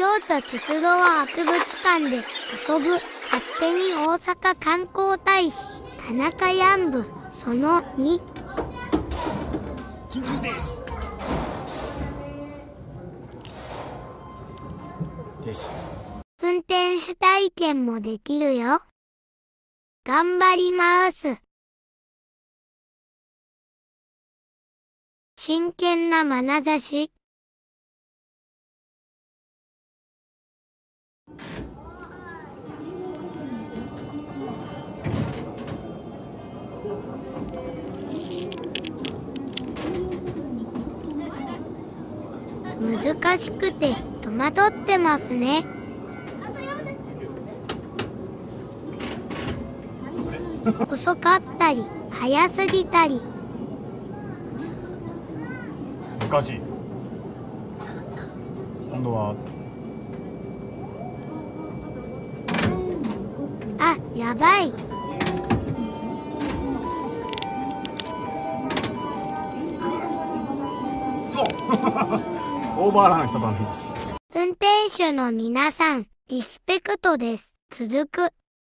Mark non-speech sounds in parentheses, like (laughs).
京都鉄道博物館で遊ぶ勝手に大阪観光大使田中ヤンブその2緊急停止停止運転手体験もできるよ。頑張ります。真剣な眼差し難しくて戸惑ってますね。遅かったり早すぎたり。難しい。今度は。あやばい (laughs) オーバーランした番組です。運転手の皆さんリスペクトです。続く。